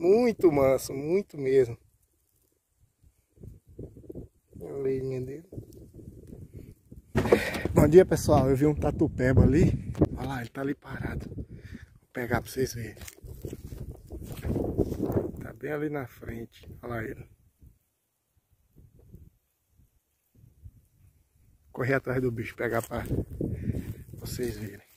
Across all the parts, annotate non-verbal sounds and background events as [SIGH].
Muito manso, muito mesmo. A orelhinha dele. Bom dia pessoal, eu vi um tatupeba ali. Olha lá, ele tá ali parado. Vou pegar pra vocês verem. Tá bem ali na frente. Olha lá ele. Correr atrás do bicho, pegar pra vocês verem.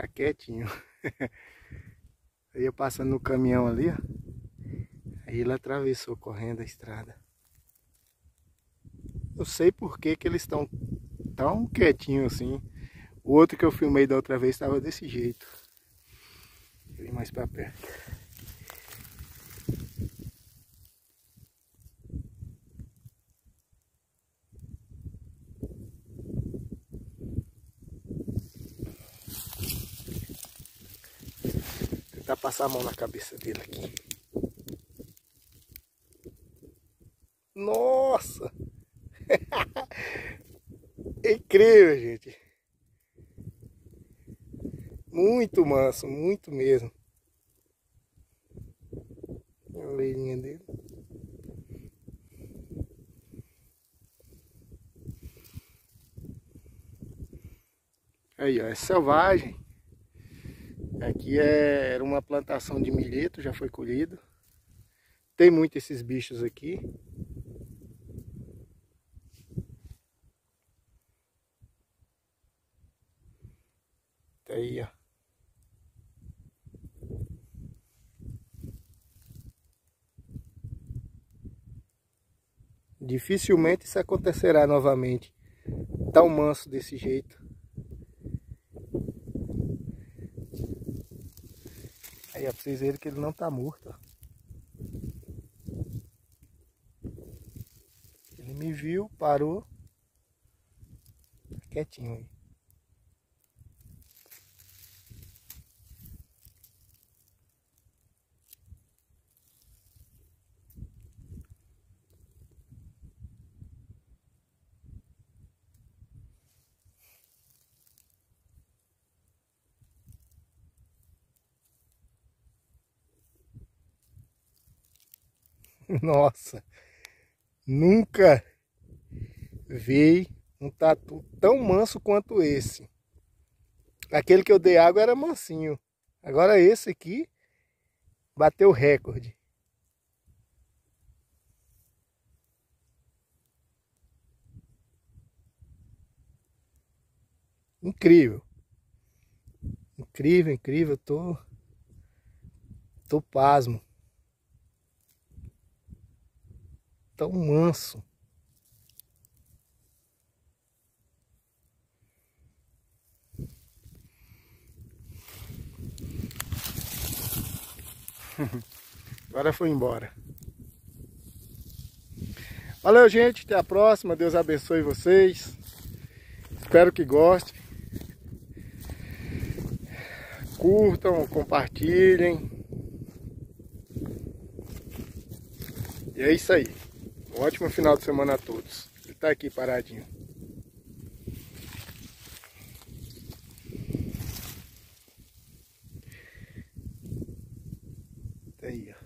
Tá quietinho. [LAUGHS] Eu ia passando no caminhão ali, ó. Aí ele atravessou correndo a estrada. Não sei por que que eles estão tão quietinhos assim. O outro que eu filmei da outra vez estava desse jeito. Vem mais pra perto. Tentar passar a mão na cabeça dele aqui. Nossa! [LAUGHS] Incrível, gente. Muito manso, muito mesmo. A orelhinha dele. Aí, ó, é selvagem. Aqui é, era uma plantação de milheto, já foi colhido. Tem muito esses bichos aqui. Tá aí, ó. Dificilmente isso acontecerá novamente. Tão manso desse jeito. Aí, pra vocês verem que ele não tá morto, ó. Ele me viu, parou. Tá quietinho aí. [LAUGHS] Nossa, nunca vi um tatu tão manso quanto esse. Aquele que eu dei água era mansinho. Agora esse aqui bateu recorde. Incrível. Incrível, incrível. Tô, tô pasmo. Tão manso. [LAUGHS] Agora foi embora. Valeu, gente. Até a próxima. Deus abençoe vocês. Espero que gostem. Curtam, compartilhem. E é isso aí. Ótimo final de semana a todos. Ele está aqui paradinho. Tá aí, ó.